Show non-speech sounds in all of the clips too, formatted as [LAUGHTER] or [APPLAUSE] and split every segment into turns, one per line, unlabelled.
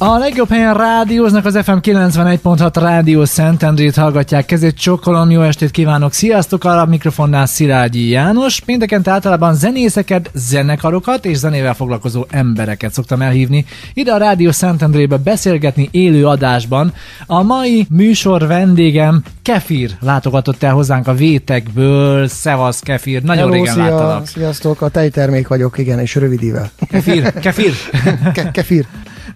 A legjobb helyen rádióznak az FM 91.6 Rádió Szentendrét hallgatják kezét. Csokolom, jó estét kívánok! Sziasztok! A mikrofonnál Szilágyi János. Pénteken általában zenészeket, zenekarokat és zenével foglalkozó embereket szoktam elhívni ide a Rádió Szentendrébe beszélgetni élő adásban. A mai műsor vendégem Kefir látogatott el hozzánk a Vétekből. Szevasz Kefir, nagyon
Hello,
régen
szia,
láttalak.
Sziasztok, a tejtermék vagyok, igen, és rövidível.
Kefir, Kefir.
Ke- kefir.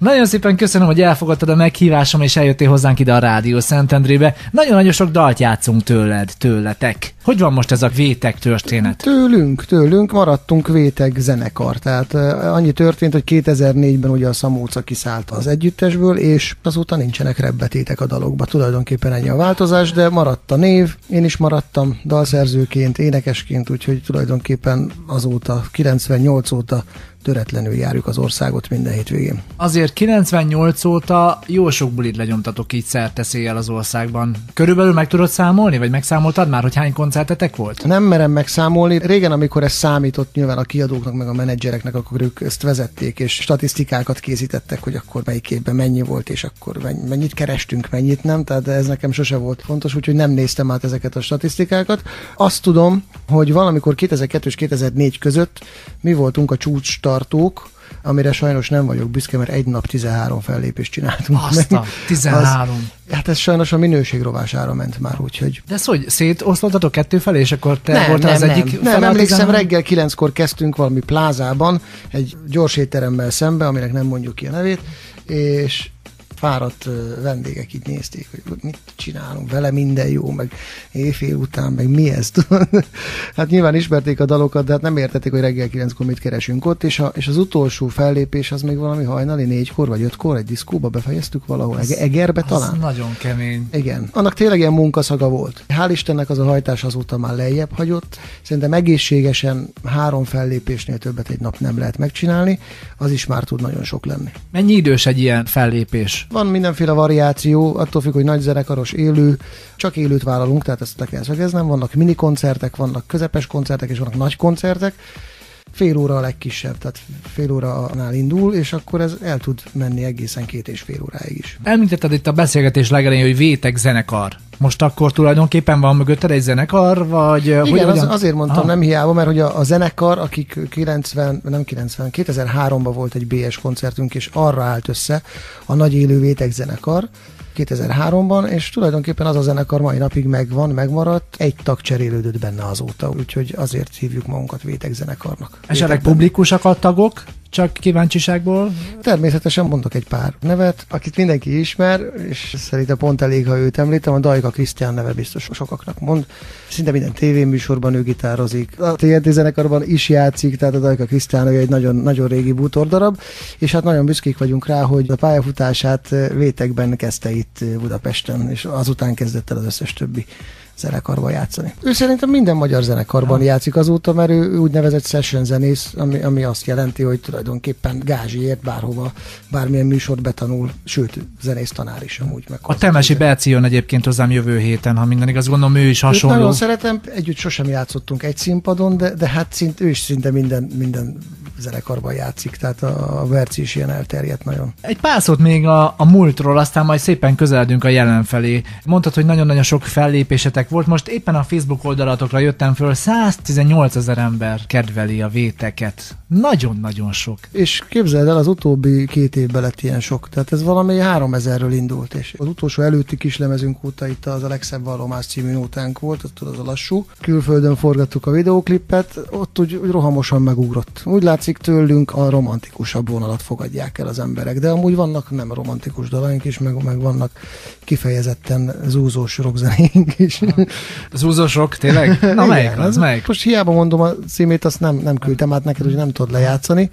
Nagyon szépen köszönöm, hogy elfogadtad a meghívásom, és eljöttél hozzánk ide a Rádió Szentendrébe. Nagyon-nagyon sok dalt játszunk tőled, tőletek. Hogy van most ez a vétek történet?
Tőlünk, tőlünk maradtunk Véteg zenekar. Tehát annyi történt, hogy 2004-ben ugye a Szamóca kiszállt az együttesből, és azóta nincsenek rebbetétek a dalokba. Tulajdonképpen ennyi a változás, de maradt a név, én is maradtam dalszerzőként, énekesként, úgyhogy tulajdonképpen azóta, 98 óta töretlenül járjuk az országot minden hétvégén.
Azért 98 óta jó sok bulit legyomtatok így szerteszéjjel az országban. Körülbelül meg tudod számolni, vagy megszámoltad már, hogy hány koncertetek volt?
Nem merem megszámolni. Régen, amikor ez számított nyilván a kiadóknak, meg a menedzsereknek, akkor ők ezt vezették, és statisztikákat készítettek, hogy akkor melyik évben mennyi volt, és akkor menny- mennyit kerestünk, mennyit nem. Tehát ez nekem sose volt fontos, úgyhogy nem néztem át ezeket a statisztikákat. Azt tudom, hogy valamikor 2002 és 2004 között mi voltunk a csúcs tartók, amire sajnos nem vagyok büszke, mert egy nap 13 fellépést csináltunk.
Azt a
meg. [LAUGHS]
13.
Az, hát ez sajnos a minőség rovására ment már, úgyhogy
De ez hogy, szétosztottatok kettő felé, és akkor te
nem,
voltál
nem,
az egyik
nem.
fele
nem,
a
emlékszem,
13?
reggel kilenckor kezdtünk valami plázában, egy gyors étteremmel szembe, aminek nem mondjuk ki a nevét, és fáradt vendégek így nézték, hogy mit csinálunk, vele minden jó, meg éjfél után, meg mi ez, [LAUGHS] tudod? Hát nyilván ismerték a dalokat, de hát nem értették, hogy reggel kilenckor mit keresünk ott, és, a, és az utolsó fellépés az még valami hajnali négykor vagy ötkor egy diszkóba befejeztük valahol, Ege- Egerbe
Az
talán?
nagyon kemény.
Igen. Annak tényleg ilyen munkaszaga volt. Hál' Istennek az a hajtás azóta már lejjebb hagyott. Szerintem egészségesen három fellépésnél többet egy nap nem lehet megcsinálni, az is már tud nagyon sok lenni.
Mennyi idős egy ilyen fellépés?
Van mindenféle variáció, attól függ, hogy nagy zenekaros élő, csak élőt vállalunk, tehát ezt le kell szögeznem. Vannak mini koncertek, vannak közepes koncertek, és vannak nagy koncertek. Fél óra a legkisebb, tehát fél óránál indul, és akkor ez el tud menni egészen két és fél óráig is.
Említetted itt a beszélgetés legelején, hogy vétek zenekar. Most akkor tulajdonképpen van mögötted egy zenekar, vagy
Igen,
hogy,
az, azért mondtam
Aha.
nem hiába, mert hogy a, a zenekar, akik 90, nem 90, 2003-ban volt egy BS koncertünk, és arra állt össze a nagy élő vétek zenekar, 2003-ban, és tulajdonképpen az a zenekar mai napig megvan, megmaradt, egy tag cserélődött benne azóta, úgyhogy azért hívjuk magunkat Vétek zenekarnak.
Esetleg publikusak a tagok, csak kíváncsiságból?
Természetesen mondok egy pár nevet, akit mindenki ismer, és szerintem pont elég, ha őt említem, a Dajka Krisztián neve biztos sokaknak mond. Szinte minden tévéműsorban ő gitározik. A TNT zenekarban is játszik, tehát a Dajka Krisztián egy nagyon, nagyon régi bútordarab, és hát nagyon büszkék vagyunk rá, hogy a pályafutását Vétekben kezdte itt Budapesten, és azután kezdett el az összes többi zenekarban játszani. Ő szerintem minden magyar zenekarban
Ja.
játszik azóta, mert ő úgynevezett session zenész, ami, ami azt jelenti, hogy tulajdonképpen gázsiért bárhova, bármilyen műsort betanul, sőt, zenész tanár is amúgy meg.
A Temesi Berci jön egyébként hozzám jövő héten, ha minden igaz, gondolom ő is
Őt
hasonló.
nagyon szeretem, együtt sosem játszottunk egy színpadon, de, de hát szint, ő is szinte minden, minden zenekarban játszik, tehát a, a Berci is ilyen elterjedt nagyon.
Egy pár szót még a, a múltról, aztán majd szépen közeledünk a jelen felé. Mondtad, hogy nagyon-nagyon sok fellépésetek volt. Most éppen a Facebook oldalatokra jöttem föl, 118 ezer ember kedveli a véteket. Nagyon-nagyon sok.
És képzeld el, az utóbbi két évben lett ilyen sok, tehát ez valami 3000-ről indult, és az utolsó előtti kislemezünk óta itt az a legszebb vallomás című nótánk volt, az tudod, az a lassú. Külföldön forgattuk a videóklipet, ott úgy, úgy rohamosan megugrott. Úgy látszik tőlünk a romantikusabb vonalat fogadják el az emberek, de amúgy vannak nem romantikus dalaink is, meg, meg vannak kifejezetten zúzós rockzenéink is.
Az [LAUGHS] úzósok, tényleg? Na
Igen,
melyik az, melyik?
Most hiába mondom a címét, azt nem, nem küldtem át neked, hogy nem tudod lejátszani,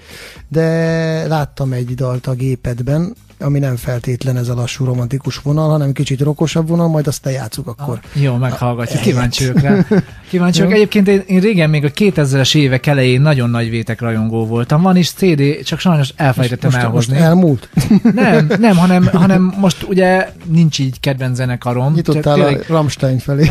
de láttam egy dalt a gépedben, ami nem feltétlen ez a lassú romantikus vonal, hanem kicsit rokosabb vonal, majd azt te játszuk akkor.
Jó, meghallgatjuk,
Ah,
kíváncsi vagyok rá. [LAUGHS] Kíváncsi vagyok. Egyébként én, én régen még a 2000-es évek elején nagyon nagy vétek rajongó voltam. Van is CD, csak sajnos elfelejtettem
most,
elhozni.
Most elmúlt? [LAUGHS]
Nem, nem, hanem, [LAUGHS] hanem most ugye nincs így kedvenc zenekarom.
Nyitottál tényleg... a Rammstein felé.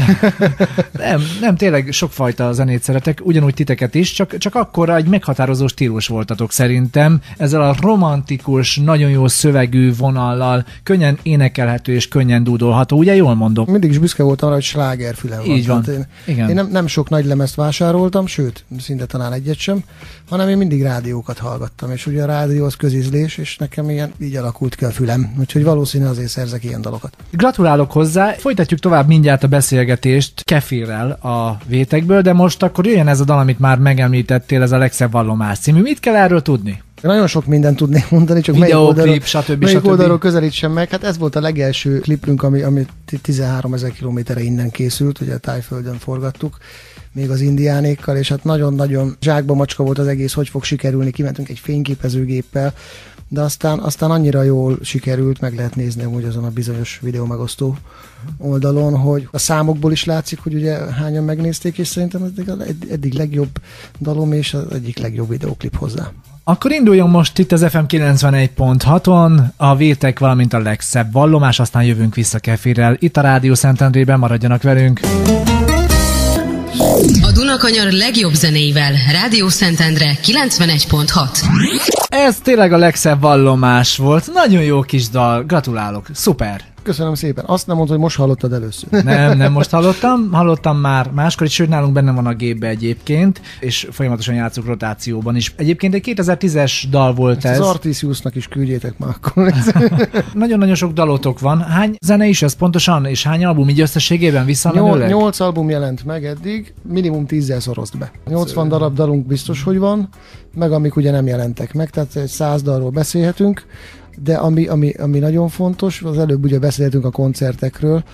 [LAUGHS]
nem, nem, tényleg sokfajta zenét szeretek, ugyanúgy titeket is, csak, csak akkor egy meghatározó stílus voltatok szerintem. Ezzel a romantikus, nagyon jó szövegű vonallal, könnyen énekelhető és könnyen dúdolható. Ugye jól mondom?
Mindig is büszke voltam arra, hogy slágerfülem
van. Így van.
én,
Igen.
én nem, nem sok nagy lemezt vásároltam, sőt, szinte talán egyet sem, hanem én mindig rádiókat hallgattam, és ugye a rádió az közizlés, és nekem ilyen így alakult ki a fülem, úgyhogy valószínű azért szerzek ilyen dalokat.
Gratulálok hozzá, folytatjuk tovább mindjárt a beszélgetést Kefirrel a vétekből, de most akkor jöjjön ez a dal, amit már megemlítettél, ez a legszebb vallomás című. Mit kell erről tudni?
Nagyon sok mindent tudnék mondani, csak
melyik
oldalról,
stb.
melyik
stb.
oldalról közelítsem meg. Hát ez volt a legelső klipünk, ami, ami 13 ezer kilométerre innen készült, ugye a Tájföldön forgattuk még az indiánékkal, és hát nagyon-nagyon zsákba macska volt az egész, hogy fog sikerülni, kimentünk egy fényképezőgéppel, de aztán, aztán annyira jól sikerült, meg lehet nézni amúgy azon a bizonyos videó megosztó oldalon, hogy a számokból is látszik, hogy ugye hányan megnézték, és szerintem ez eddig legjobb dalom, és az egyik legjobb videóklip hozzá.
Akkor induljon most itt az FM 91.6-on a vétek, valamint a legszebb vallomás, aztán jövünk vissza Kefirrel. Itt a Rádió Szentendrében maradjanak velünk.
A Dunakanyar legjobb zenéivel Rádió Szentendre 91.6
Ez tényleg a legszebb vallomás volt. Nagyon jó kis dal. Gratulálok. Szuper.
Köszönöm szépen. Azt nem mondod, hogy most hallottad először.
Nem, nem most [LAUGHS] hallottam. Hallottam már máskor is, sőt nálunk benne van a gépbe egyébként, és folyamatosan játszok rotációban is. Egyébként egy 2010-es dal volt Ezt ez.
Az Artisiusnak is küldjétek már akkor. [LAUGHS] [LAUGHS]
Nagyon-nagyon sok dalotok van. Hány zene is ez pontosan, és hány album így összességében visszamenőleg?
Nyolc album jelent meg eddig, minimum tízzel szorozd be. 80 darab dalunk biztos, hogy van, meg amik ugye nem jelentek meg, tehát egy száz dalról beszélhetünk de ami, ami, ami nagyon fontos, az előbb ugye beszéltünk a koncertekről,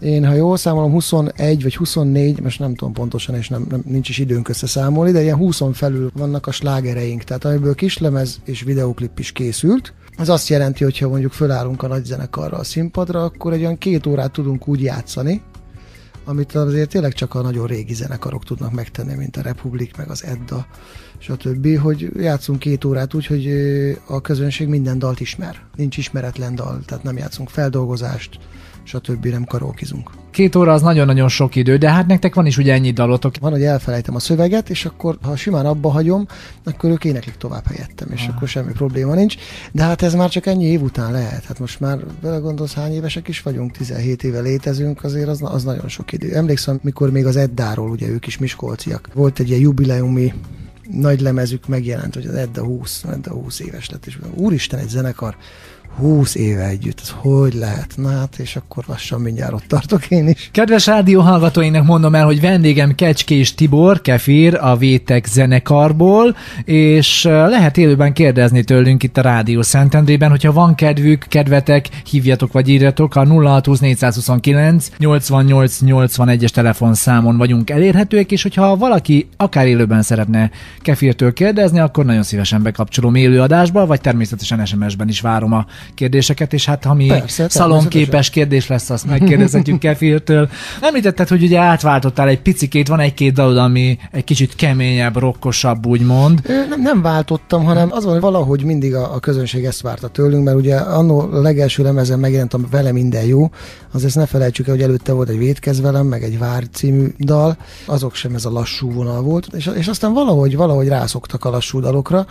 én, ha jól számolom, 21 vagy 24, most nem tudom pontosan, és nem, nem, nincs is időnk összeszámolni, de ilyen 20 felül vannak a slágereink, tehát amiből kislemez és videoklip is készült. Ez azt jelenti, hogy ha mondjuk fölállunk a nagy zenekarra a színpadra, akkor egy olyan két órát tudunk úgy játszani, amit azért tényleg csak a nagyon régi zenekarok tudnak megtenni, mint a Republik, meg az Edda, stb., hogy játszunk két órát úgy, hogy a közönség minden dalt ismer. Nincs ismeretlen dal, tehát nem játszunk feldolgozást, stb. nem karókizunk.
Két óra az nagyon-nagyon sok idő, de hát nektek van is ugye ennyi dalotok.
Van, hogy elfelejtem a szöveget, és akkor ha simán abba hagyom, akkor ők éneklik tovább helyettem, és ah. akkor semmi probléma nincs. De hát ez már csak ennyi év után lehet. Hát most már belegondolsz, hány évesek is vagyunk, 17 éve létezünk, azért az, az nagyon sok idő. Emlékszem, mikor még az Eddáról, ugye ők is miskolciak. Volt egy ilyen jubileumi nagy lemezük megjelent, hogy az Edda 20, Edda 20 éves lett, és úristen, egy zenekar 20 éve együtt, ez hogy lehet? Na hát, és akkor lassan mindjárt ott tartok én is.
Kedves rádió hallgatóinak mondom el, hogy vendégem Kecskés Tibor, Kefir, a Vétek zenekarból, és lehet élőben kérdezni tőlünk itt a Rádió Szentendrében, hogyha van kedvük, kedvetek, hívjatok vagy írjatok, a 0620 429 88 81-es telefonszámon vagyunk elérhetőek, és hogyha valaki akár élőben szeretne Kefirtől kérdezni, akkor nagyon szívesen bekapcsolom élőadásba, vagy természetesen SMS-ben is várom a kérdéseket, és hát ha mi Persze, szalonképes kérdés lesz, azt megkérdezhetjük [LAUGHS] Kefirtől. Említetted, hogy ugye átváltottál egy picikét, van egy-két dalod, ami egy kicsit keményebb, rokkosabb, úgymond.
Nem, nem váltottam, hanem az van, hogy valahogy mindig a, a közönség ezt várta tőlünk, mert ugye annó legelső lemezen megjelent a Vele minden jó, azért ne felejtsük el, hogy előtte volt egy Védkez velem, meg egy Vár című dal, azok sem ez a lassú vonal volt, és, és aztán valahogy, valahogy rászoktak a lassú dalokra,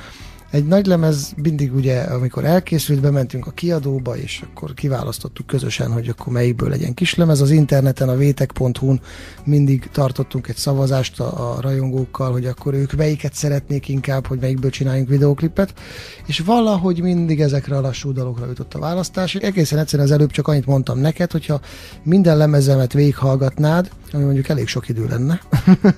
egy nagy lemez mindig ugye, amikor elkészült, bementünk a kiadóba, és akkor kiválasztottuk közösen, hogy akkor melyikből legyen kislemez. Az interneten, a vétek.hu-n mindig tartottunk egy szavazást a, a rajongókkal, hogy akkor ők melyiket szeretnék inkább, hogy melyikből csináljunk videóklipet, és valahogy mindig ezekre a lassú dalokra jutott a választás. Egészen egyszerűen az előbb csak annyit mondtam neked, hogyha minden lemezemet végighallgatnád, ami mondjuk elég sok idő lenne,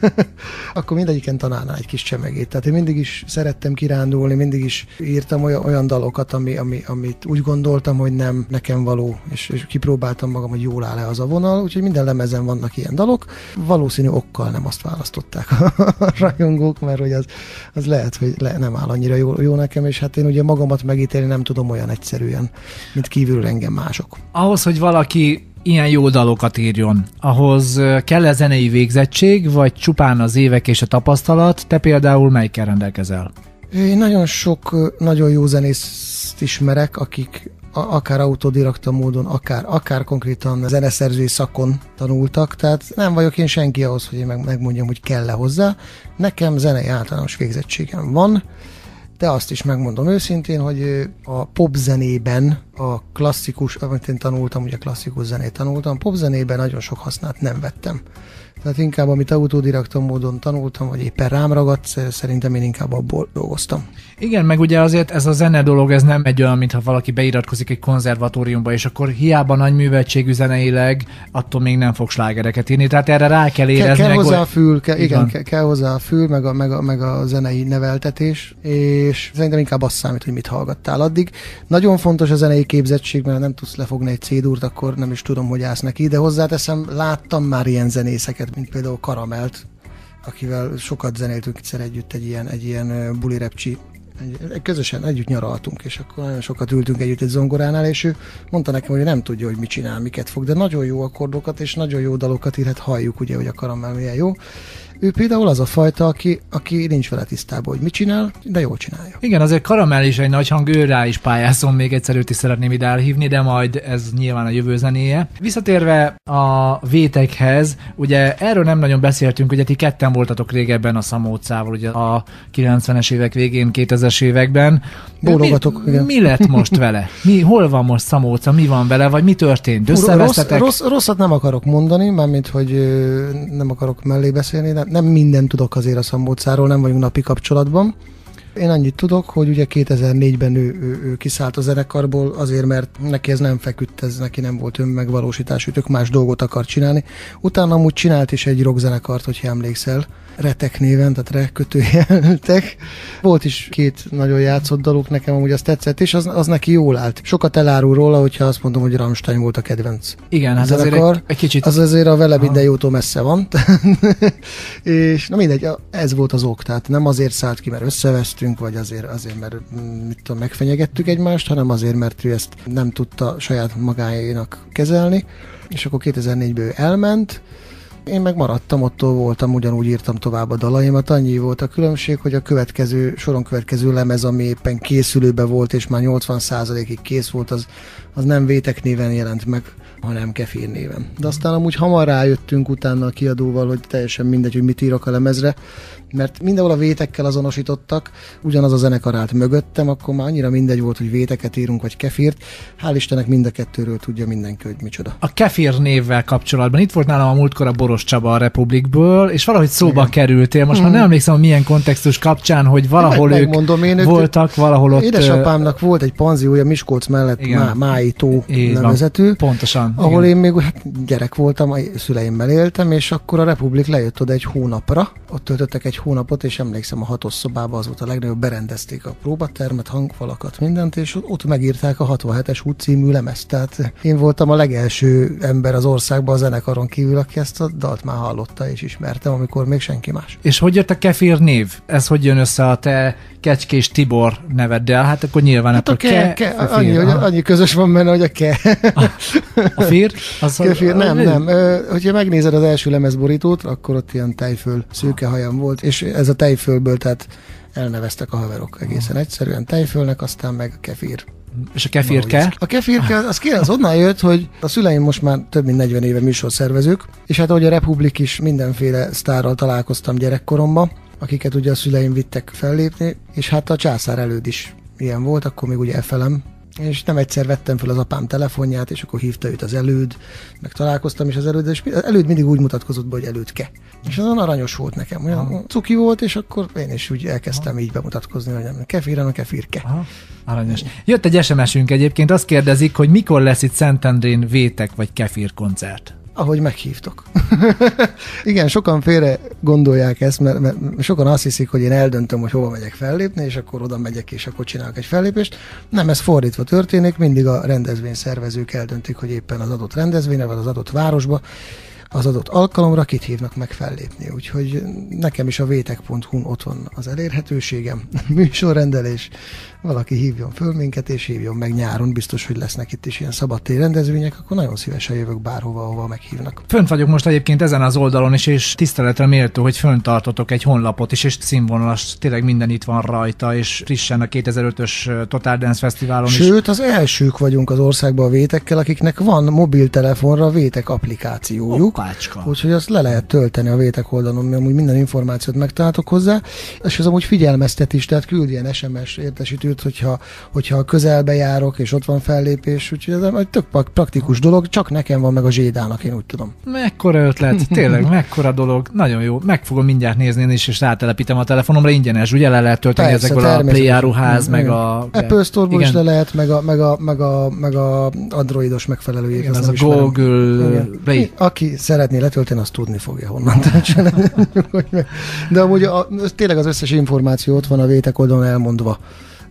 [LAUGHS] akkor mindegyiken találnál egy kis csemegét. Tehát én mindig is szerettem kirándulni, mindig is írtam olyan, olyan dalokat, ami, ami, amit úgy gondoltam, hogy nem nekem való, és, és kipróbáltam magam, hogy jól áll-e az a vonal, úgyhogy minden lemezen vannak ilyen dalok. Valószínű okkal nem azt választották [LAUGHS] a rajongók, mert hogy az, az lehet, hogy le, nem áll annyira jó, jó nekem, és hát én ugye magamat megítélni nem tudom olyan egyszerűen, mint kívülről engem mások.
Ahhoz, hogy valaki ilyen jó dalokat írjon, ahhoz kell -e zenei végzettség, vagy csupán az évek és a tapasztalat? Te például melyikkel rendelkezel?
Én nagyon sok nagyon jó zenészt ismerek, akik akár autodirakta módon, akár, akár konkrétan zeneszerzői szakon tanultak, tehát nem vagyok én senki ahhoz, hogy én meg, megmondjam, hogy kell-e hozzá. Nekem zenei általános végzettségem van, de azt is megmondom őszintén, hogy a popzenében, a klasszikus, amit én tanultam, ugye klasszikus zenét tanultam, popzenében nagyon sok hasznát nem vettem. Tehát inkább, amit autodidakta módon tanultam, vagy éppen rám ragadt, szerintem én inkább abból dolgoztam.
Igen, meg ugye azért ez a zene dolog, ez nem egy olyan, mintha valaki beiratkozik egy konzervatóriumba, és akkor hiába nagy műveltségű zeneileg, attól még nem fog slágereket írni. Tehát erre rá kell érezni.
Kell, kell hozzá a fül, kell, igen, kell, kell hozzá a fül, meg a, meg, a, meg a zenei neveltetés, és szerintem inkább azt számít, hogy mit hallgattál addig. Nagyon fontos a zenei képzettség, mert nem tudsz lefogni egy cédúrt, akkor nem is tudom, hogy állsz neki, de hozzáteszem, láttam már ilyen zenészeket, mint például Karamelt, akivel sokat zenéltünk egyszer együtt egy ilyen, egy ilyen bulirepcsi egy, közösen együtt nyaraltunk, és akkor nagyon sokat ültünk együtt egy zongoránál, és ő mondta nekem, hogy nem tudja, hogy mit csinál, miket fog, de nagyon jó akkordokat és nagyon jó dalokat ír, hát halljuk ugye, hogy a karamell milyen jó. Ő például az a fajta, aki, aki nincs vele tisztában, hogy mit csinál, de jól csinálja.
Igen, azért Karamell is egy nagy hang, ő rá is pályázom, még egyszer őt is szeretném ide elhívni, de majd ez nyilván a jövő zenéje. Visszatérve a vétekhez, ugye erről nem nagyon beszéltünk, ugye ti ketten voltatok régebben a Szamócával, ugye a 90-es évek végén, 2000-es években.
Bólogatok,
mi, igen. mi lett most vele? Mi, hol van most Szamóca, mi van vele, vagy mi történt?
Rossz, rossz, rosszat nem akarok mondani, mármint, hogy nem akarok mellé beszélni, de nem mindent tudok azért a Szambócáról, nem vagyunk napi kapcsolatban. Én annyit tudok, hogy ugye 2004-ben ő, ő, ő kiszállt a zenekarból azért, mert neki ez nem feküdt, ez neki nem volt önmegvalósítás, ő tök más dolgot akar csinálni. Utána amúgy csinált is egy rockzenekart, hogyha emlékszel, Retek néven, tehát rekötőjeltek. Volt is két nagyon játszott daluk, nekem amúgy az tetszett, és az, az neki jól állt. Sokat elárul róla, hogyha azt mondom, hogy Rammstein volt a kedvenc.
Igen, hát azért egy, egy kicsit...
Az azért a vele minden jótól messze van. [LAUGHS] és na mindegy, ez volt az ok, tehát nem azért szállt ki, mert összevesztünk, vagy azért, azért mert mm, mit tudom, megfenyegettük egymást, hanem azért, mert ő ezt nem tudta saját magáénak kezelni, és akkor 2004-ből elment, én meg maradtam, ottól voltam, ugyanúgy írtam tovább a dalaimat. Annyi volt a különbség, hogy a következő, soron következő lemez, ami éppen készülőbe volt, és már 80%-ig kész volt, az, az nem Vétek néven jelent meg, hanem Kefir néven. De aztán amúgy hamar rájöttünk utána a kiadóval, hogy teljesen mindegy, hogy mit írok a lemezre, mert mindenhol a vétekkel azonosítottak, ugyanaz a zenekar állt mögöttem, akkor már annyira mindegy volt, hogy véteket írunk, vagy kefirt. Hál' Istennek mind a kettőről tudja mindenki, hogy micsoda.
A kefir névvel kapcsolatban itt volt nálam a múltkor a Boros Csaba a Republikből, és valahogy szóba Igen. kerültél. Most mm. már nem emlékszem, hogy milyen kontextus kapcsán, hogy valahol meg, ők én voltak, valahol ott...
Édesapámnak volt egy panziója Miskolc mellett, Má, Májtó nevezetű.
Pontosan.
Ahol igen. én még hát, gyerek voltam, a szüleimmel éltem, és akkor a Republik lejött oda egy hónapra. Ott töltöttek egy hónapot, és emlékszem a hatos szobában az volt a legnagyobb, berendezték a próbatermet, hangfalakat, mindent, és ott megírták a 67-es út című lemezt. Tehát én voltam a legelső ember az országban a zenekaron kívül, aki ezt a dalt már hallotta és ismertem, amikor még senki más.
És hogy jött a Kefir név? Ez hogy jön össze a te Kecskés Tibor neveddel? Hát akkor nyilván hát
a ke, ke, ke annyi, hogy, annyi közös van benne, hogy a ke.
A, a fír?
Az Kefir, nem, nem. Hogyha megnézed az első lemezborítót, akkor ott ilyen tejföl, szőke hajam volt, és ez a tejfölből, tehát elneveztek a haverok egészen egyszerűen tejfölnek, aztán meg kefír.
És a kefirke?
A kefirke, az, az onnan jött, hogy a szüleim most már több mint 40 éve műsorszervezők, és hát ahogy a Republik is mindenféle sztárral találkoztam gyerekkoromban, akiket ugye a szüleim vittek fellépni, és hát a császár előd is ilyen volt, akkor még ugye FLM és nem egyszer vettem fel az apám telefonját, és akkor hívta őt az előd, meg találkoztam is az előd, és az előd mindig úgy mutatkozott be, hogy elődke. És azon aranyos volt nekem, olyan Aha. cuki volt, és akkor én is úgy elkezdtem Aha. így bemutatkozni, hogy nem kefíren a kefirke. Aha.
Aranyos. Jött egy SMS-ünk egyébként, azt kérdezik, hogy mikor lesz itt Szentendrén vétek vagy kefír koncert
ahogy meghívtok. [LAUGHS] Igen, sokan félre gondolják ezt, mert, mert sokan azt hiszik, hogy én eldöntöm, hogy hova megyek fellépni, és akkor oda megyek, és akkor csinálok egy fellépést. Nem, ez fordítva történik, mindig a rendezvény szervezők eldöntik, hogy éppen az adott rendezvényre, vagy az adott városba az adott alkalomra, kit hívnak meg fellépni. Úgyhogy nekem is a vétek.hu-n ott van az elérhetőségem, [LAUGHS] műsorrendelés, valaki hívjon föl minket, és hívjon meg nyáron, biztos, hogy lesznek itt is ilyen szabadtér rendezvények, akkor nagyon szívesen jövök bárhova, ahova meghívnak.
Fönt vagyok most egyébként ezen az oldalon is, és tiszteletre méltó, hogy fönt tartotok egy honlapot is, és színvonalas, tényleg minden itt van rajta, és frissen a 2005-ös Total Dance Fesztiválon
Sőt, is. az elsők vagyunk az országban a vétekkel, akiknek van mobiltelefonra vétek applikációjuk.
Hoppácska.
Úgyhogy azt le lehet tölteni a vétek oldalon, mert amúgy minden információt megtaláltok hozzá, és ez amúgy figyelmeztet is, tehát küld ilyen SMS értesítő sőt, hogyha, hogyha közelbe járok, és ott van fellépés, úgyhogy ez egy tök praktikus dolog, csak nekem van meg a zsédának, én úgy tudom.
Mekkora ötlet, [LAUGHS] tényleg, mekkora dolog, nagyon jó. Meg fogom mindjárt nézni én is, és rátelepítem a telefonomra. Ingyenes, ugye? Le lehet tölteni Persze, ezekből a Play áruház, meg a...
Apple store is le lehet, meg a, meg a, meg a, meg a androidos megfelelőjét.
Igen, az a Google Play.
Aki szeretné letölteni, azt tudni fogja honnan [LAUGHS] [LAUGHS] De amúgy a, tényleg az összes információ ott van a vétek oldalon elmondva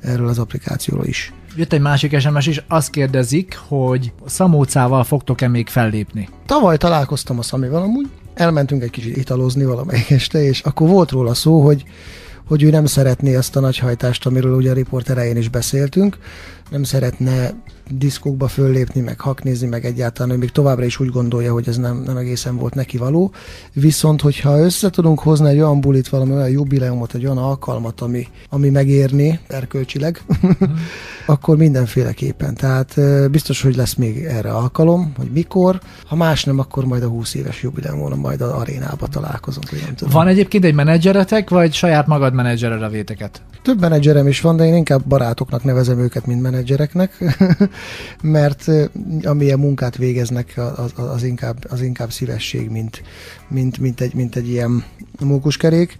erről az applikációról is.
Jött egy másik SMS is, azt kérdezik, hogy Szamócával fogtok-e még fellépni?
Tavaly találkoztam a Szamival amúgy, elmentünk egy kicsit italozni valamelyik este, és akkor volt róla szó, hogy hogy ő nem szeretné azt a nagyhajtást, amiről ugye a riport elején is beszéltünk, nem szeretne diszkókba föllépni, meg haknézni, meg egyáltalán ő még továbbra is úgy gondolja, hogy ez nem, nem egészen volt neki való. Viszont, hogyha össze tudunk hozni egy olyan bulit, valami olyan jubileumot, egy olyan alkalmat, ami, ami megérni erkölcsileg, [LAUGHS] akkor mindenféleképpen. Tehát biztos, hogy lesz még erre alkalom, hogy mikor. Ha más nem, akkor majd a 20 éves jubileumon, majd az arénába találkozunk.
Van egyébként egy menedzseretek, vagy saját magad menedzsered a véteket?
Több menedzserem is van, de én inkább barátoknak nevezem őket, mint menedzsereknek, [LAUGHS] mert amilyen munkát végeznek, az, az, inkább, az inkább szívesség, mint, mint, mint, egy, mint egy ilyen mókuskerék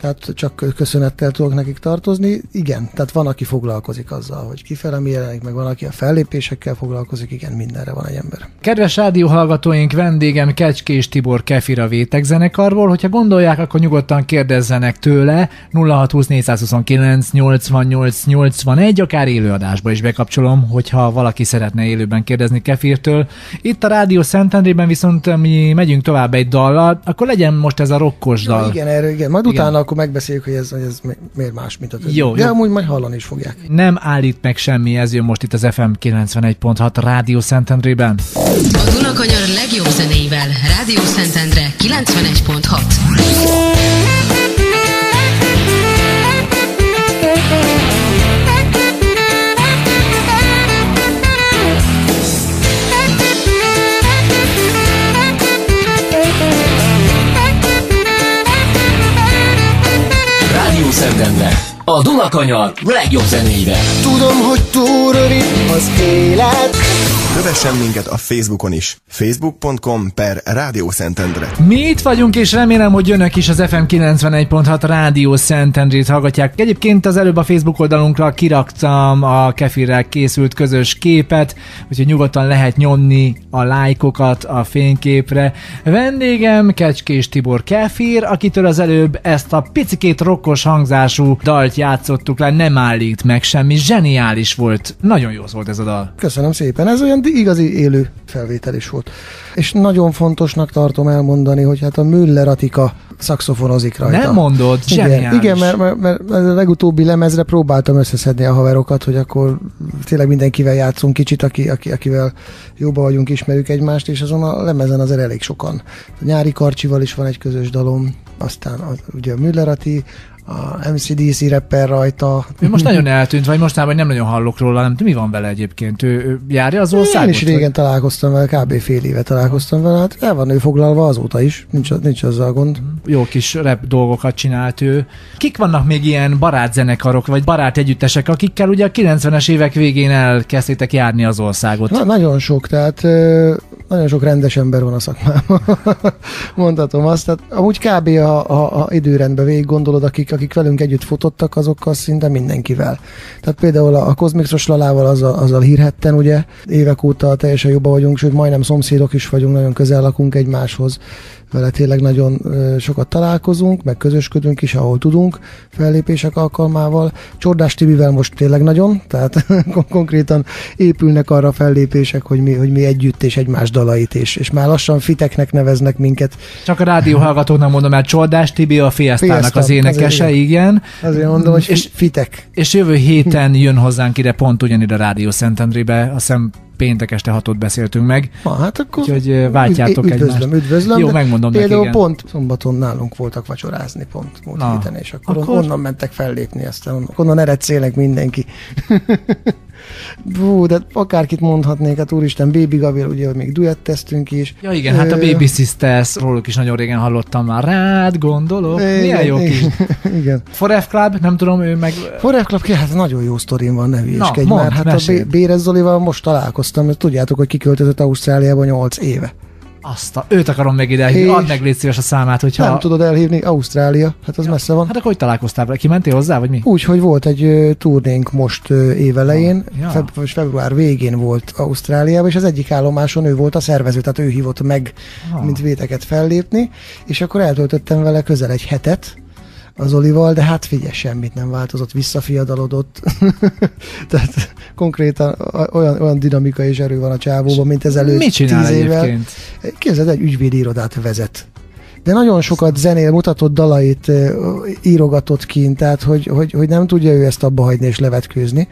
tehát csak köszönettel tudok nekik tartozni. Igen, tehát van, aki foglalkozik azzal, hogy kifele mi jelenik, meg van, aki a fellépésekkel foglalkozik, igen, mindenre van egy ember.
Kedves rádióhallgatóink, vendégem Kecskés Tibor Kefir a Vétek zenekarból, hogyha gondolják, akkor nyugodtan kérdezzenek tőle 0620 429 88 81, akár élőadásba is bekapcsolom, hogyha valaki szeretne élőben kérdezni Kefirtől. Itt a Rádió Szentendrében viszont mi megyünk tovább egy dallal, akkor legyen most ez a rokkos dal.
Ja, igen, erről, igen. Majd igen. utána akkor megbeszéljük, hogy ez, hogy ez miért más, mint a többi. Jó, De jó. amúgy majd hallani is fogják.
Nem állít meg semmi, ez jön most itt az FM 91.6 Rádió Szentendrében.
A Dunakanyar legjobb zenéivel Rádió Szentendre 91.6.
Szentendre. A Dunakanyar legjobb zenéivel.
Tudom, hogy túl rövid az élet,
Kövessen minket a Facebookon is. Facebook.com per Rádió Szentendre.
Mi itt vagyunk, és remélem, hogy önök is az FM 91.6 Rádió Szentendrét hallgatják. Egyébként az előbb a Facebook oldalunkra kiraktam a kefirrel készült közös képet, úgyhogy nyugodtan lehet nyomni a lájkokat a fényképre. Vendégem Kecskés Tibor Kefir, akitől az előbb ezt a picikét rokkos hangzású dalt játszottuk le, nem állít meg semmi, zseniális volt. Nagyon jó volt ez a dal.
Köszönöm szépen, ez olyan igazi élő felvétel is volt. És nagyon fontosnak tartom elmondani, hogy hát a Müller Atika szakszofonozik rajta.
Nem mondod,
igen, igen mert, mert, mert a legutóbbi lemezre próbáltam összeszedni a haverokat, hogy akkor tényleg mindenkivel játszunk kicsit, aki, aki, akivel jobban vagyunk, ismerjük egymást, és azon a lemezen azért elég sokan. A nyári karcsival is van egy közös dalom, aztán az, ugye a Müller Ati, a MCDC rapper rajta.
Ő most nagyon eltűnt, vagy mostában nem nagyon hallok róla, nem mi van vele egyébként? Ő, ő járja az országot?
Én is régen vagy? találkoztam vele, kb. fél éve találkoztam vele, hát el van ő foglalva azóta is, nincs, nincs azzal gond.
Jó kis rap dolgokat csinált ő. Kik vannak még ilyen barátzenekarok, vagy barát együttesek, akikkel ugye a 90-es évek végén elkezdtétek járni az országot?
Na, nagyon sok, tehát nagyon sok rendes ember van a szakmában. [LAUGHS] Mondhatom azt. Tehát, amúgy kb. a, a, a időrendben végig gondolod, akik, akik velünk együtt futottak, azokkal szinte mindenkivel. Tehát például a, a Kozmixos Lalával azzal, azzal hírhetten, ugye, évek óta teljesen jobban vagyunk, sőt majdnem szomszédok is vagyunk, nagyon közel lakunk egymáshoz vele tényleg nagyon sokat találkozunk, meg közösködünk is, ahol tudunk fellépések alkalmával. Csordás Tibivel most tényleg nagyon, tehát [LAUGHS] konkrétan épülnek arra fellépések, hogy mi, hogy mi együtt és egymás dalait, és, és már lassan fiteknek neveznek minket.
Csak a rádió hallgatóknak mondom, mert Csordás Tibi a Fiesztának az énekese, azért, igen.
Azért mondom, hogy és, fitek.
És jövő héten jön hozzánk ide pont ugyanide a Rádió Szentendrébe, azt hiszem péntek este hatot beszéltünk meg.
Ha, hát akkor
Úgyhogy váltjátok
üdvözlöm, egymást. Üdvözlöm,
Jó, megmondom
Például
neki,
pont szombaton nálunk voltak vacsorázni pont múlt Na, héten, és akkor, akkor, onnan mentek fellépni, aztán onnan, eredszélek mindenki. [LAUGHS] Bú, de akárkit mondhatnék, hát úristen, Baby Gabriel, ugye, még duetteztünk is.
Ja igen, hát a Baby Sisters, róluk is nagyon régen hallottam már. Rád gondolok, igen, milyen jó kis.
Igen.
Forever Club, nem tudom, ő meg...
Forever Club, hát nagyon jó sztorim van, ne hülyeskedj már. Hát mesélj. a Bérez Zolival most találkoztam, tudjátok, hogy kiköltözött Ausztráliába 8 éve.
Azt a, őt akarom meg ide elhívni, add meg légy szíves a számát, hogyha...
Nem tudod elhívni, Ausztrália, hát az ja. messze van.
Hát akkor hogy találkoztál vele? Kimentél hozzá, vagy mi?
Úgy, hogy volt egy uh, turnénk most uh, évelején, ja. feb- február végén volt Ausztráliában, és az egyik állomáson ő volt a szervező, tehát ő hívott meg, ah. mint véteket fellépni, és akkor eltöltöttem vele közel egy hetet, az Olival, de hát figyelj, semmit nem változott, visszafiadalodott. [LAUGHS] Tehát konkrétan olyan, olyan dinamika és erő van a csávóban, mint ezelőtt
Mit csinál tíz évvel. egyébként?
Képzeld, egy ügyvédi irodát vezet. De nagyon sokat zenél, mutatott dalait, írogatott kint, tehát hogy, hogy, hogy nem tudja ő ezt abba hagyni és levetkőzni.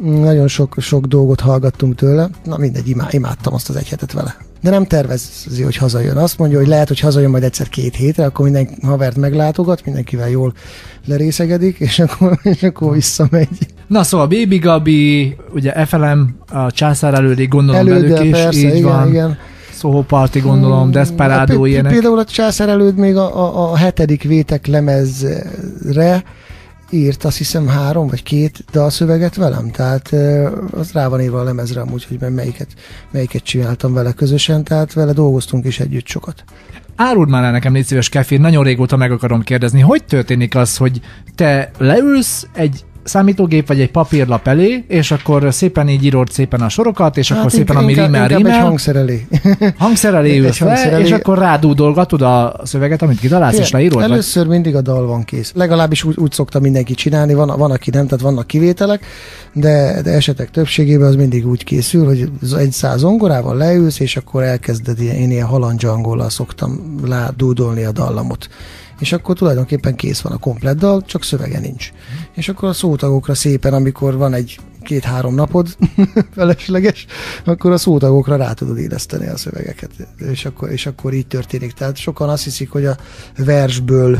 Nagyon sok, sok dolgot hallgattunk tőle. Na mindegy, imádtam azt az egy hetet vele de nem tervezi, hogy hazajön. Azt mondja, hogy lehet, hogy hazajön majd egyszer két hétre, akkor minden havert meglátogat, mindenkivel jól lerészegedik, és akkor, [LAUGHS] és akkor visszamegy.
Na szóval Baby Gabi, ugye FLM, a császár elődi gondolom Előde, velük is, persze, így igen, van. Igen. Soho Party gondolom, hmm, Desperado hát, ilyenek.
Például a császár előtt még a, a, a hetedik vétek lemezre írt azt hiszem három vagy két dalszöveget velem, tehát az rá van írva a lemezre amúgy, hogy melyiket, melyiket csináltam vele közösen, tehát vele dolgoztunk is együtt sokat.
Áruld már el nekem, légy szíves, Kefir, nagyon régóta meg akarom kérdezni, hogy történik az, hogy te leülsz egy számítógép vagy egy papírlap elé, és akkor szépen így írod szépen a sorokat, és hát akkor szépen ami rímel, rímel.
egy hangszer elé. [LAUGHS]
hangszer elé ülsz le, és akkor rádúdolgatod a szöveget, amit kitalálsz, és leírod?
Először vagy? mindig a dal van kész. Legalábbis úgy, úgy szokta mindenki csinálni, van, van, aki nem, tehát vannak kivételek, de, de esetek többségében az mindig úgy készül, hogy egy száz zongorával leülsz, és akkor elkezded, én ilyen halandzsangolal szoktam dúdolni a dallamot és akkor tulajdonképpen kész van a komplett dal, csak szövege nincs. És akkor a szótagokra szépen, amikor van egy két-három napod [LAUGHS] felesleges, akkor a szótagokra rá tudod éleszteni a szövegeket, és akkor, és akkor így történik. Tehát sokan azt hiszik, hogy a versből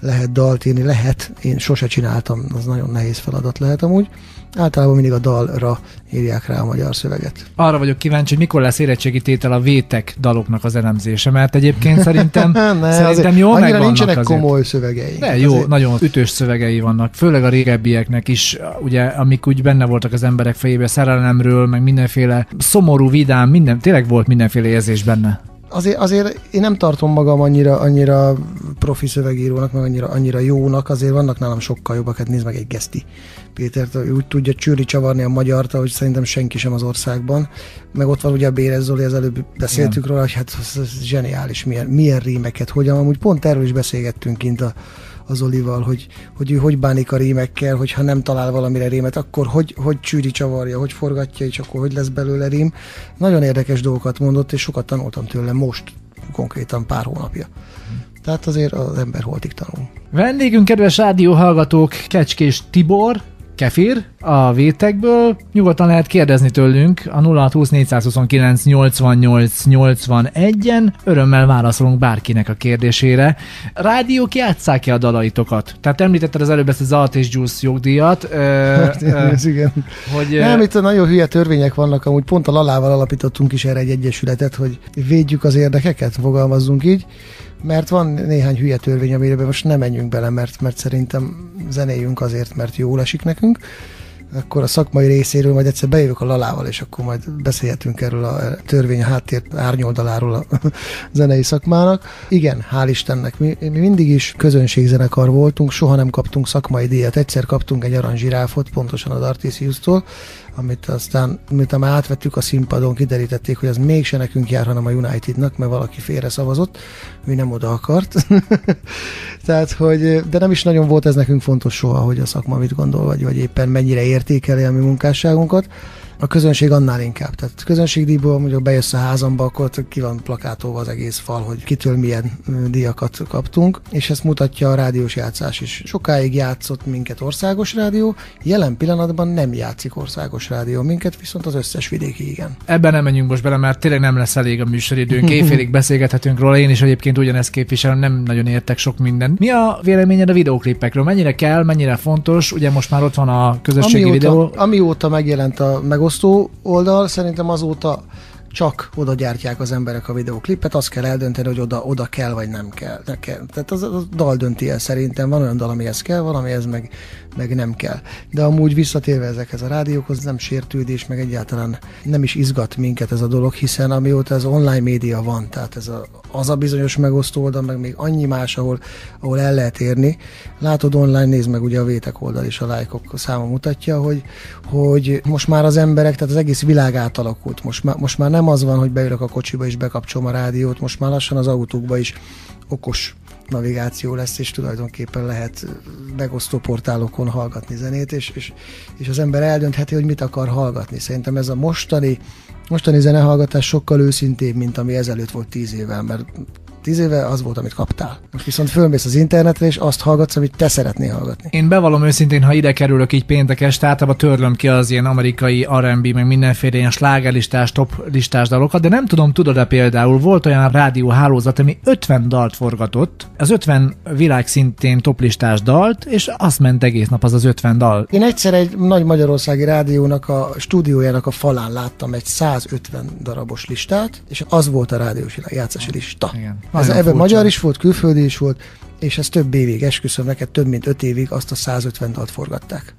lehet dalt írni, lehet, én sose csináltam, az nagyon nehéz feladat lehet amúgy, általában mindig a dalra írják rá a magyar szöveget.
Arra vagyok kíváncsi, hogy mikor lesz érettségi tétel a vétek daloknak az elemzése, mert egyébként szerintem, [LAUGHS] ne, szerintem jó meg
nincsenek
azért.
komoly szövegei.
De jó, azért. nagyon ütős szövegei vannak, főleg a régebbieknek is, ugye, amik úgy benne voltak az emberek fejében, szerelemről, meg mindenféle szomorú, vidám, minden, tényleg volt mindenféle érzés benne
azért, azért én nem tartom magam annyira, annyira profi szövegírónak, meg annyira, annyira jónak, azért vannak nálam sokkal jobbak, hát nézd meg egy Geszti Pétert, úgy tudja csűri csavarni a magyart, hogy szerintem senki sem az országban. Meg ott van ugye a Bérez Zoli, az előbb beszéltük Igen. róla, hogy hát ez, ez zseniális, milyen, milyen rímeket, hogyan, amúgy pont erről is beszélgettünk kint a, az Olival, hogy, hogy ő hogy bánik a rímekkel, hogyha nem talál valamire rímet, akkor hogy, hogy csűri csavarja, hogy forgatja, és akkor hogy lesz belőle rím. Nagyon érdekes dolgokat mondott, és sokat tanultam tőle most, konkrétan pár hónapja. Tehát azért az ember holtig tanul.
Vendégünk, kedves rádióhallgatók, Kecskés Tibor, Kefir a vétekből. Nyugodtan lehet kérdezni tőlünk a 0620 429 88 81-en. Örömmel válaszolunk bárkinek a kérdésére. Rádiók játsszák ki a dalaitokat? Tehát említetted az előbb ezt a Zalt és Juice jogdíjat. Ö,
hát, ö, igen. Hogy, Nem, itt nagyon hülye törvények vannak, amúgy pont a Lalával alapítottunk is erre egy egyesületet, hogy védjük az érdekeket, fogalmazzunk így mert van néhány hülye törvény, amire most nem menjünk bele, mert, mert szerintem zenéjünk azért, mert jól esik nekünk, akkor a szakmai részéről majd egyszer bejövök a Lalával, és akkor majd beszélhetünk erről a törvény háttér árnyoldaláról a [LAUGHS] zenei szakmának. Igen, hál' Istennek, mi, mi mindig is közönségzenekar voltunk, soha nem kaptunk szakmai díjat. Egyszer kaptunk egy aranzsiráfot, pontosan az Artisius-tól, amit aztán, miután már átvettük a színpadon, kiderítették, hogy az mégse nekünk jár, hanem a Unitednak, mert valaki félre szavazott, mi nem oda akart. [LAUGHS] Tehát, hogy, de nem is nagyon volt ez nekünk fontos soha, hogy a szakma mit gondol, vagy, vagy éppen mennyire értékeli a mi munkásságunkat a közönség annál inkább. Tehát közönségdíjból mondjuk bejössz a házamba, akkor ki van plakátolva az egész fal, hogy kitől milyen díjakat kaptunk, és ezt mutatja a rádiós játszás is. Sokáig játszott minket országos rádió, jelen pillanatban nem játszik országos rádió minket, viszont az összes vidéki igen.
Ebben nem menjünk most bele, mert tényleg nem lesz elég a műsoridőnk. [LAUGHS] Éjfélig beszélgethetünk róla, én is egyébként ugyanezt képviselem, nem nagyon értek sok mindent. Mi a véleményed a videóklipekről? Mennyire kell, mennyire fontos? Ugye most már ott van a közösségi
amióta,
videó.
Amióta megjelent a meg megosztó oldal, szerintem azóta csak oda gyártják az emberek a videoklipet, azt kell eldönteni, hogy oda, oda kell, vagy nem kell. Ne. Tehát az, az dal dönti el szerintem. Van olyan dal, amihez kell, van, amihez meg, meg nem kell. De amúgy visszatérve ezekhez a rádiókhoz, nem sértődés, meg egyáltalán nem is izgat minket ez a dolog, hiszen amióta ez online média van, tehát ez a, az a bizonyos megosztó oldal, meg még annyi más, ahol, ahol el lehet érni. Látod online, nézd meg ugye a vétek oldal is a lájkok száma mutatja, hogy, hogy most már az emberek, tehát az egész világ átalakult. Most már, most már nem az van, hogy beülök a kocsiba és bekapcsolom a rádiót, most már lassan az autókba is okos navigáció lesz, és tulajdonképpen lehet megosztó portálokon hallgatni zenét, és, és, és az ember eldöntheti, hogy mit akar hallgatni. Szerintem ez a mostani, mostani zenehallgatás sokkal őszintébb, mint ami ezelőtt volt tíz évvel, mert tíz éve az volt, amit kaptál. Most viszont fölmész az internetre, és azt hallgatsz, amit te szeretnél hallgatni.
Én bevallom őszintén, ha ide kerülök így péntek este, általában törlöm ki az ilyen amerikai R&B, meg mindenféle ilyen slágerlistás, top listás dalokat, de nem tudom, tudod-e például, volt olyan rádió hálózat, ami 50 dalt forgatott, az 50 világszintén toplistás dalt, és azt ment egész nap az az 50 dal.
Én egyszer egy nagy magyarországi rádiónak a stúdiójának a falán láttam egy 150 darabos listát, és az volt a rádiós játszási lista.
Igen. Nagyon
ebben
furcsa.
magyar is volt, külföldi is volt, és ez több évig, esküszöm neked, több mint öt évig azt a 150 dalt forgatták.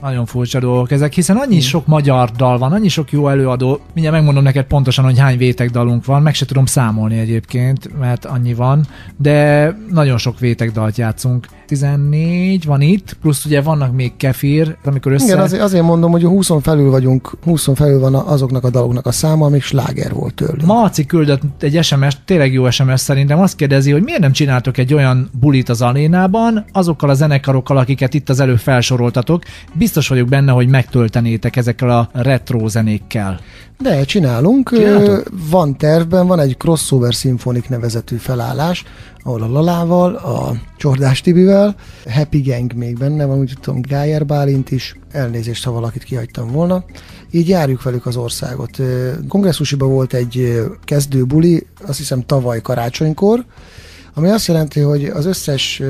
Nagyon furcsa dolgok ezek, hiszen annyi sok magyar dal van, annyi sok jó előadó. Mindjárt megmondom neked pontosan, hogy hány vétek dalunk van, meg se tudom számolni egyébként, mert annyi van, de nagyon sok vétek dalt játszunk. 14 van itt, plusz ugye vannak még kefir, amikor össze...
Igen, azért, azért mondom, hogy a 20 felül vagyunk, 20 felül van azoknak a daloknak a száma, amik sláger volt tőlük.
Marci küldött egy SMS, tényleg jó SMS szerintem, azt kérdezi, hogy miért nem csináltok egy olyan bulit az alénában, azokkal a zenekarokkal, akiket itt az előbb felsoroltatok, biztos vagyok benne, hogy megtöltenétek ezekkel a retro zenékkel.
De csinálunk.
Csináltok?
Van tervben, van egy crossover szimfonik nevezetű felállás, ahol a Lalával, a Csordás Tibivel, Happy Gang még benne van, úgy tudom, Gájer Bálint is, elnézést, ha valakit kihagytam volna. Így járjuk velük az országot. Kongresszusiban volt egy kezdőbuli, azt hiszem tavaly karácsonykor, ami azt jelenti, hogy az összes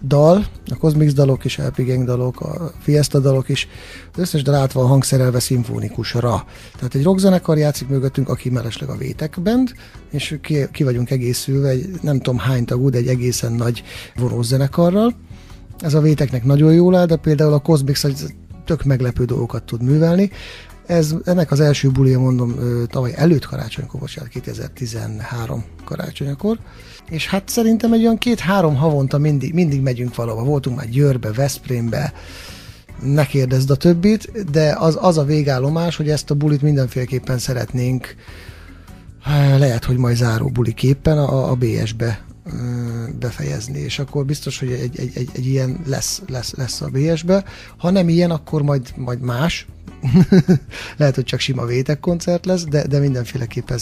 dal, a Cosmix dalok is, Happy Gang dalok, a Fiesta dalok is, az összes dal át van hangszerelve szimfonikusra. Tehát egy rockzenekar játszik mögöttünk, aki mellesleg a Vétek Band, és ki, ki vagyunk egészülve, egy, nem tudom hány tagú, de egy egészen nagy vonós zenekarral. Ez a Véteknek nagyon jól áll, de például a Cosmix tök meglepő dolgokat tud művelni. Ez, ennek az első bulia, mondom, tavaly előtt karácsonykor, bocsánat, 2013 karácsonykor, és hát szerintem egy olyan két-három havonta mindig, mindig megyünk valahova. Voltunk már Győrbe, Veszprémbe, ne kérdezd a többit, de az, az a végállomás, hogy ezt a bulit mindenféleképpen szeretnénk hát lehet, hogy majd záró buliképpen a, a BS-be befejezni, és akkor biztos, hogy egy, egy, egy, egy ilyen lesz, lesz, lesz a BS-be. Ha nem ilyen, akkor majd, majd más, [LAUGHS] Lehet, hogy csak sima vétek koncert lesz, de, de mindenféleképpen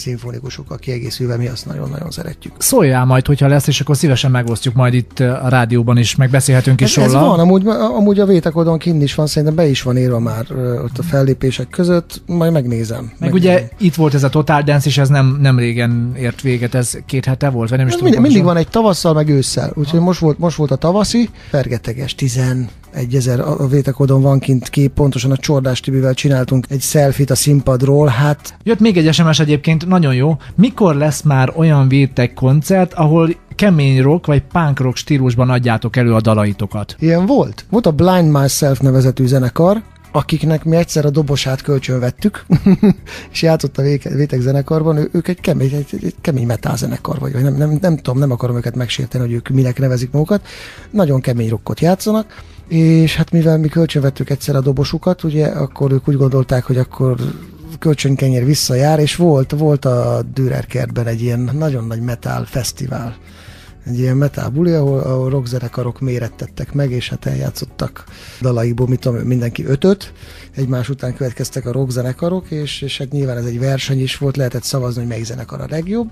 a kiegészülve mi azt nagyon-nagyon szeretjük.
Szóljál majd, hogyha lesz, és akkor szívesen megosztjuk majd itt eh, a rádióban is, megbeszélhetünk is
róla. Ez van, amúgy, amúgy a vétekodon kint is van, szerintem be is van írva már eh, ott a fellépések között, majd megnézem.
Meg
megnézem.
ugye itt volt ez a Total Dance, és ez nem, nem régen ért véget, ez két hete volt, vagy nem is
hát
tudom.
Mindig, mindig van egy tavasszal, meg ősszel, úgyhogy most volt, most volt a tavaszi, fergeteges, 10 1000 a vétakodon van kint kép, pontosan a Csordás Tibivel csináltunk egy selfit a színpadról, hát...
Jött még egy SMS egyébként, nagyon jó. Mikor lesz már olyan vétek koncert, ahol kemény rock vagy punk rock stílusban adjátok elő a dalaitokat?
Ilyen volt. Volt a Blind Myself nevezetű zenekar, akiknek mi egyszer a dobosát kölcsön vettük, [LAUGHS] és játszott a Vétek zenekarban, ők egy kemény, egy, egy kemény metal zenekar vagy, nem, nem, nem tudom, nem akarom őket megsérteni, hogy ők minek nevezik magukat, nagyon kemény rockot játszanak, és hát mivel mi kölcsönvettük egyszer a dobosukat, ugye, akkor ők úgy gondolták, hogy akkor kölcsönkenyér visszajár, és volt, volt a Dürer kertben egy ilyen nagyon nagy metal fesztivál egy ilyen metal buli, ahol, ahol rockzenekarok mérettettek meg, és hát eljátszottak dalaikból, mit tudom, mindenki ötöt, egymás után következtek a rockzenekarok, és, és hát nyilván ez egy verseny is volt, lehetett szavazni, hogy melyik zenekar a legjobb,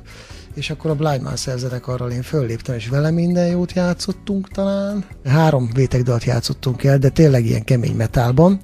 és akkor a Blind Man zenekarral én fölléptem, és vele minden jót játszottunk talán. Három vétegdalt játszottunk el, de tényleg ilyen kemény metálban,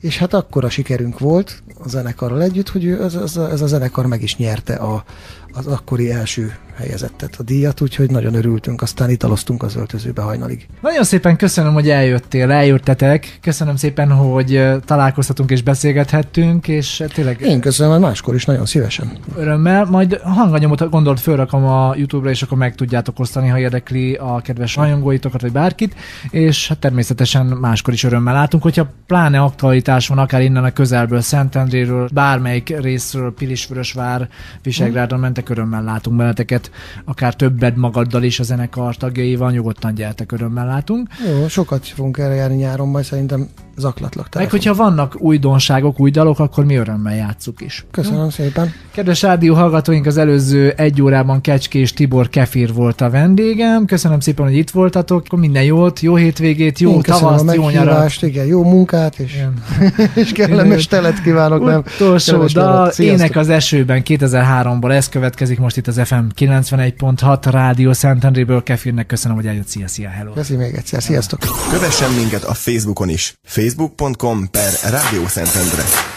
és hát akkor a sikerünk volt a zenekarral együtt, hogy ez, ez, ez a zenekar meg is nyerte a, az akkori első helyezettet a díjat, úgyhogy nagyon örültünk, aztán italoztunk az öltözőbe hajnalig.
Nagyon szépen köszönöm, hogy eljöttél, eljöttetek. Köszönöm szépen, hogy találkozhatunk és beszélgethettünk, és tényleg...
Én köszönöm, hogy máskor is nagyon szívesen.
Örömmel, majd hanganyomot gondolt fölrakom a YouTube-ra, és akkor meg tudjátok osztani, ha érdekli a kedves rajongóitokat, vagy bárkit, és hát természetesen máskor is örömmel látunk, hogyha pláne aktualitás van, akár innen a közelből, Szentendréről, bármelyik részről, Pilisvörösvár, Visegrádon mentek, örömmel látunk benneteket akár többed magaddal is a zenekar tagjaival, nyugodtan gyertek, örömmel látunk.
Jó, sokat fogunk erre járni nyáron, majd szerintem zaklatlak.
Meg hogyha vannak újdonságok, új dalok, akkor mi örömmel játsszuk is.
Köszönöm Jó? szépen.
Kedves rádió hallgatóink, az előző egy órában Kecskés Tibor Kefir volt a vendégem. Köszönöm szépen, hogy itt voltatok. Akkor minden jót, jó hétvégét, jó Én tavaszt, jó nyarat.
Igen, jó munkát, és, [LAUGHS] és kellemes telet kívánok. Nem,
Utolsó dal, Ének az esőben 2003-ból. Ez következik most itt az FM 91.6 Rádió Szentendréből. Kefirnek köszönöm, hogy eljött. Szia, szia, hello.
Köszönöm még egyszer, sziasztok.
Kövessen minket a Facebookon is. Facebook facebook.com per Radio Szentendre.